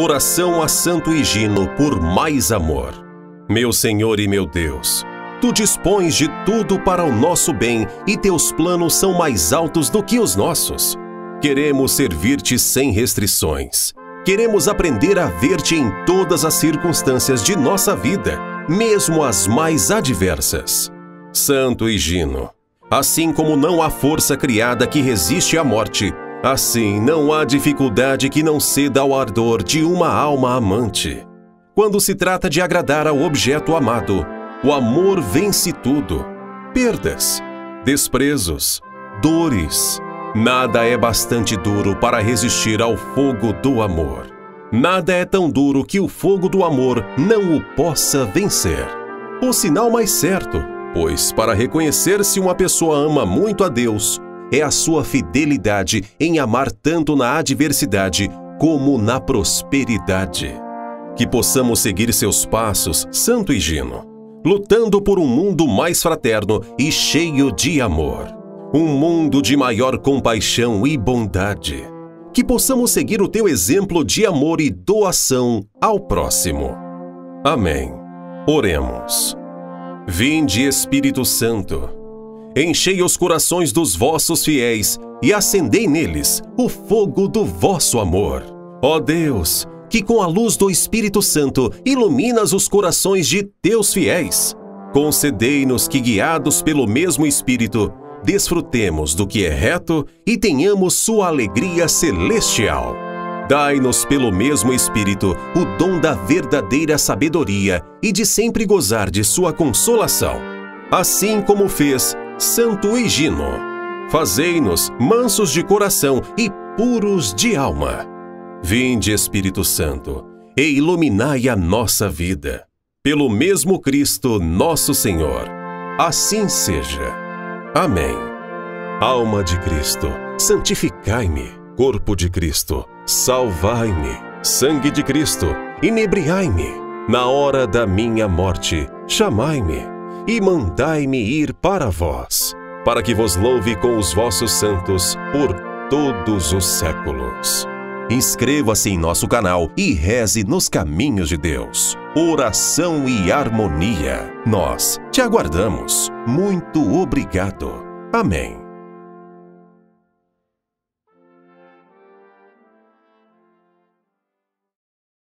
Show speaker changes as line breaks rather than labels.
Oração a Santo Higino por mais amor. Meu Senhor e meu Deus, tu dispões de tudo para o nosso bem e teus planos são mais altos do que os nossos. Queremos servir-te sem restrições. Queremos aprender a ver-te em todas as circunstâncias de nossa vida, mesmo as mais adversas. Santo Higino, assim como não há força criada que resiste à morte, Assim, não há dificuldade que não ceda ao ardor de uma alma amante. Quando se trata de agradar ao objeto amado, o amor vence tudo. Perdas, desprezos, dores. Nada é bastante duro para resistir ao fogo do amor. Nada é tão duro que o fogo do amor não o possa vencer. O sinal mais certo, pois para reconhecer se uma pessoa ama muito a Deus, é a sua fidelidade em amar tanto na adversidade como na prosperidade. Que possamos seguir seus passos, Santo Higino, lutando por um mundo mais fraterno e cheio de amor. Um mundo de maior compaixão e bondade. Que possamos seguir o teu exemplo de amor e doação ao próximo. Amém. Oremos. Vinde, Espírito Santo enchei os corações dos vossos fiéis e acendei neles o fogo do vosso amor. Ó Deus, que com a luz do Espírito Santo iluminas os corações de teus fiéis, concedei-nos que, guiados pelo mesmo Espírito, desfrutemos do que é reto e tenhamos sua alegria celestial. Dai-nos pelo mesmo Espírito o dom da verdadeira sabedoria e de sempre gozar de sua consolação, assim como fez Santo Higino, fazei-nos mansos de coração e puros de alma. Vinde, Espírito Santo, e iluminai a nossa vida. Pelo mesmo Cristo, nosso Senhor. Assim seja. Amém. Alma de Cristo, santificai-me. Corpo de Cristo, salvai-me. Sangue de Cristo, inebriai-me. Na hora da minha morte, chamai-me e mandai-me ir para vós, para que vos louve com os vossos santos por todos os séculos. Inscreva-se em nosso canal e reze nos caminhos de Deus. Oração e harmonia. Nós te aguardamos. Muito obrigado. Amém.